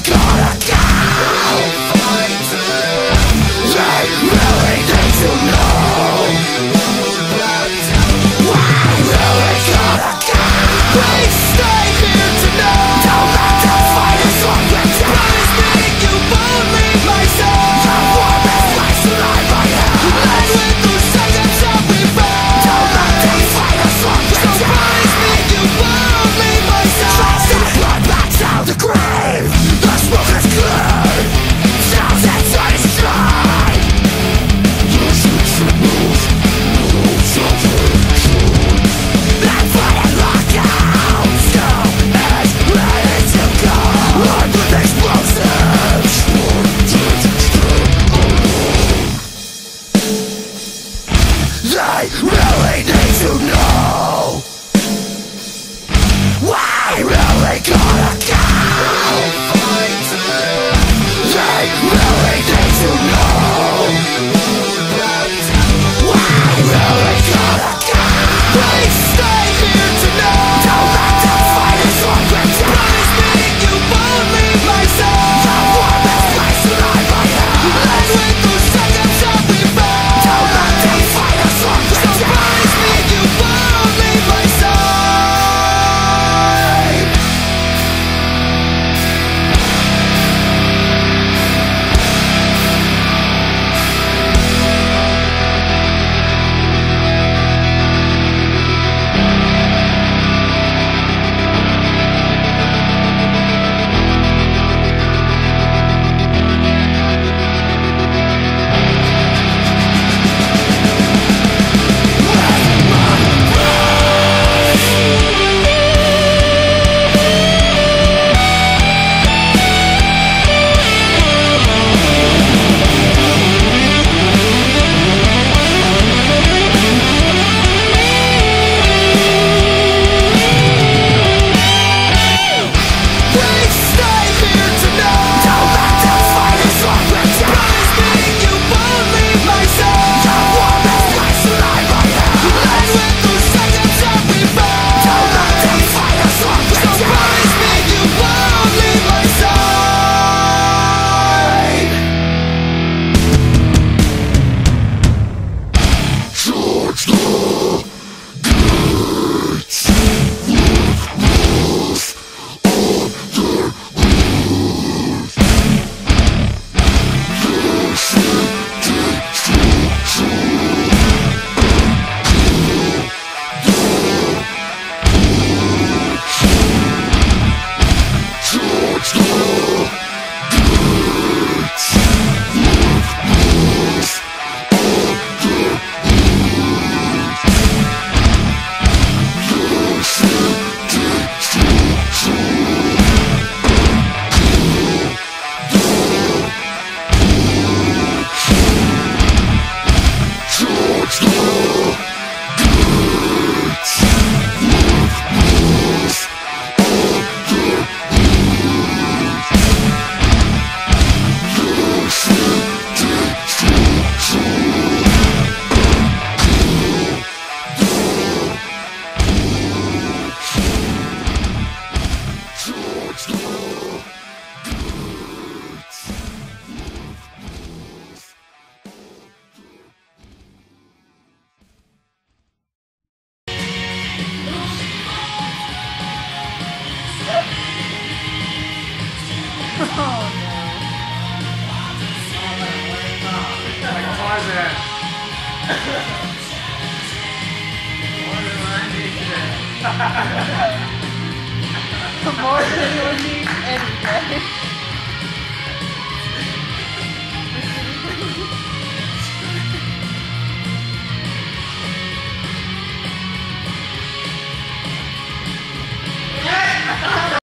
god Why really gonna go? They really need to know Oh no. Like, why is? More than More than you need anyway.